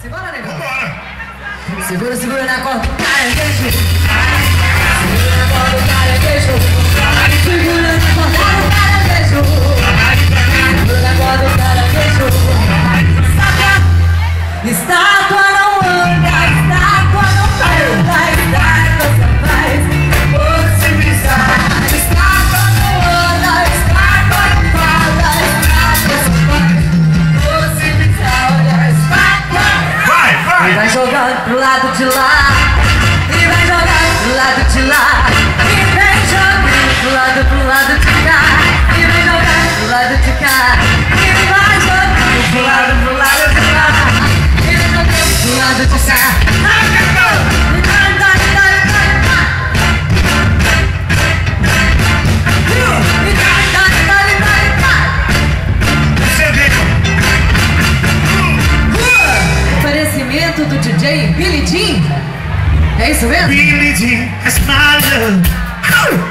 Simbora, negão. Vambora. Segura, segura na corda do caranguejo. Segura na corda do caranguejo. Segura na corda do caranguejo. Segura na corda do caranguejo. Estátua, estátua jogando pro lado de lá. E vai jogando pro lado de lá. E vem jogando pro lado, pro lado aí, Billie Jean? É isso mesmo? Billie Jean, it's my love.